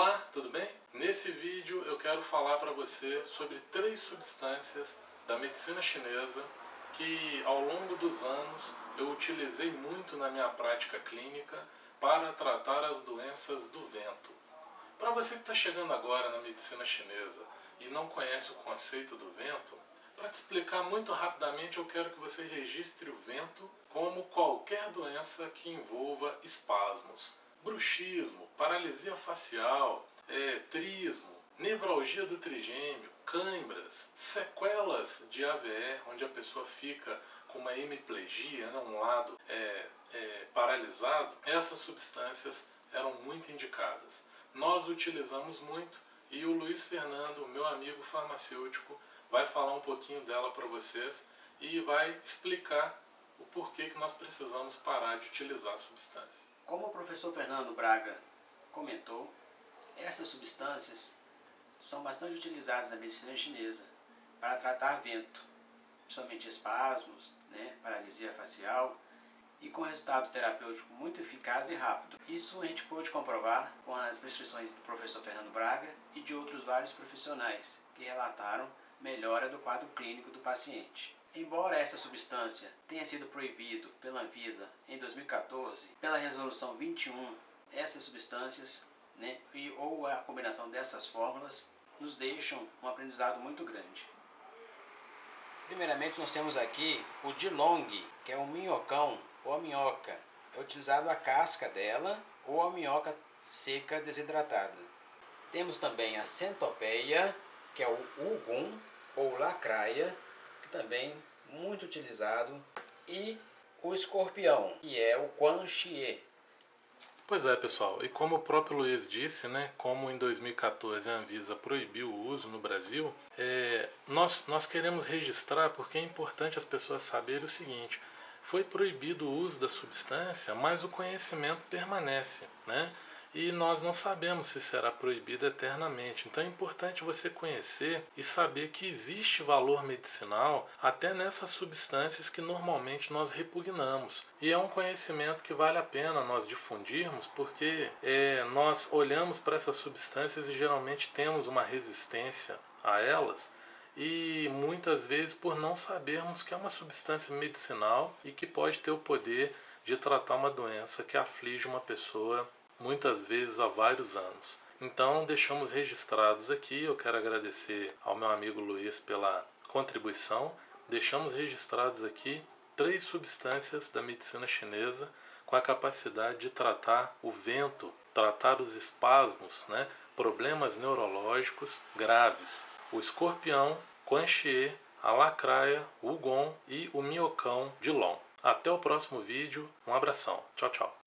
Olá, tudo bem? Nesse vídeo eu quero falar para você sobre três substâncias da medicina chinesa que ao longo dos anos eu utilizei muito na minha prática clínica para tratar as doenças do vento. Para você que está chegando agora na medicina chinesa e não conhece o conceito do vento, para te explicar muito rapidamente, eu quero que você registre o vento como qualquer doença que envolva espasmos. Bruxismo, paralisia facial, é, trismo, nevralgia do trigêmeo, cãibras, sequelas de AVE, onde a pessoa fica com uma hemiplegia, né, um lado é, é, paralisado, essas substâncias eram muito indicadas. Nós utilizamos muito e o Luiz Fernando, meu amigo farmacêutico, vai falar um pouquinho dela para vocês e vai explicar o porquê que nós precisamos parar de utilizar a substância. Como o professor Fernando Braga comentou, essas substâncias são bastante utilizadas na medicina chinesa para tratar vento, principalmente espasmos, né, paralisia facial, e com resultado terapêutico muito eficaz e rápido. Isso a gente pôde comprovar com as prescrições do professor Fernando Braga e de outros vários profissionais que relataram melhora do quadro clínico do paciente. Embora essa substância tenha sido proibido pela Anvisa em 2014, pela resolução 21, essas substâncias né, e, ou a combinação dessas fórmulas nos deixam um aprendizado muito grande. Primeiramente nós temos aqui o Dilong, que é o minhocão ou a minhoca. É utilizado a casca dela ou a minhoca seca desidratada. Temos também a centopeia, que é o ugum ou lacraia, também muito utilizado, e o escorpião, que é o quan xie. Pois é, pessoal, e como o próprio Luiz disse, né, como em 2014 a Anvisa proibiu o uso no Brasil, é, nós, nós queremos registrar porque é importante as pessoas saberem o seguinte: foi proibido o uso da substância, mas o conhecimento permanece, né? E nós não sabemos se será proibido eternamente. Então é importante você conhecer e saber que existe valor medicinal até nessas substâncias que normalmente nós repugnamos. E é um conhecimento que vale a pena nós difundirmos porque é, nós olhamos para essas substâncias e geralmente temos uma resistência a elas e muitas vezes por não sabermos que é uma substância medicinal e que pode ter o poder de tratar uma doença que aflige uma pessoa muitas vezes há vários anos. Então deixamos registrados aqui, eu quero agradecer ao meu amigo Luiz pela contribuição. Deixamos registrados aqui três substâncias da medicina chinesa com a capacidade de tratar o vento, tratar os espasmos, né, problemas neurológicos graves. O escorpião, Quan Xie, a lacraia, o gon e o minhocão de Long. Até o próximo vídeo, um abração, tchau tchau.